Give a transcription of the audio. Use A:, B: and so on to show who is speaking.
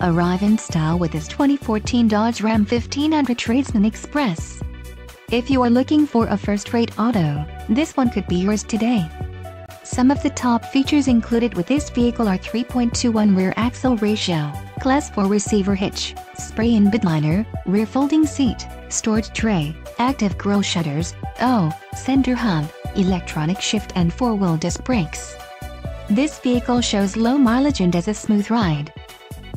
A: Arrive in style with this 2014 Dodge Ram 1500 Tradesman Express. If you are looking for a first-rate auto, this one could be yours today. Some of the top features included with this vehicle are 3.21 rear axle ratio, class 4 receiver hitch, spray-in bed liner, rear folding seat, storage tray, active grille shutters, O, center hub, electronic shift and four-wheel disc brakes. This vehicle shows low mileage and has a smooth ride.